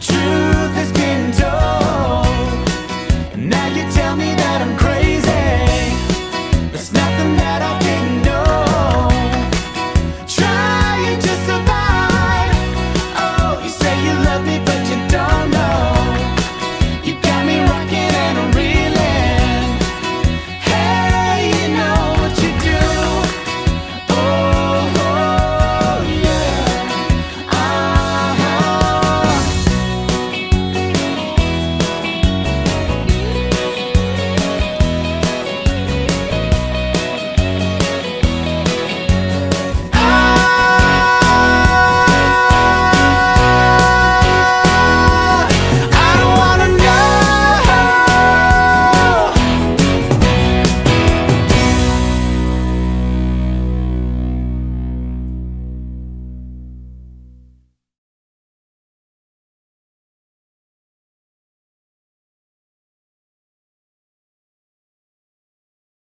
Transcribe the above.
true.